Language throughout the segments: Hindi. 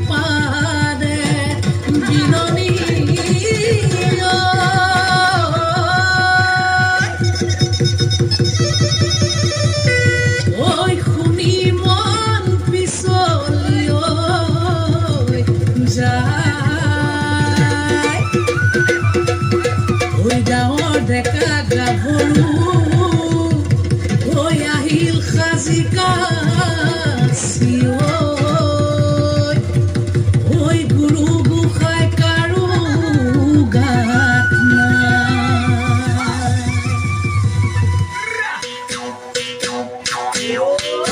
padre,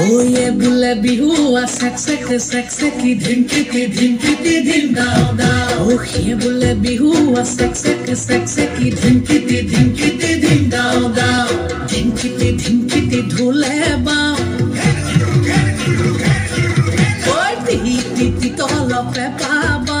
ओ ये बुले बिहुआ, सक सक सक सक धिनपिति धिनपिति धिनदादा ओ ये बुले बिहुआ, सक सक सक सक धिनपिति धिनपिति धिनदादा धिनपिति धिनपिति ढोले बाओ ओ ती ती ती तोलो पे बाबा।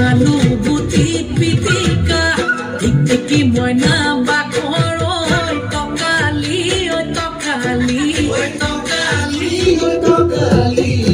অনুভূতি পিতিকা ঠিকি মইনা বা কৰ টকালি। টকালি টকালি টকালি।